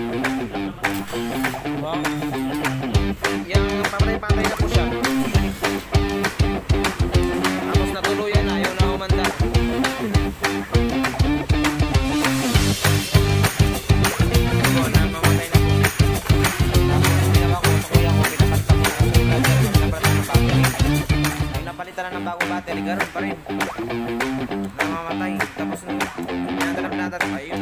Diba? Yang papatay-patay na po siya. Tapos natuluyan na, ayaw na umanda. napalitan na ng bagong battery, garon pa rin. Namamatay. Tapos na. Natanap natanap. Ayun.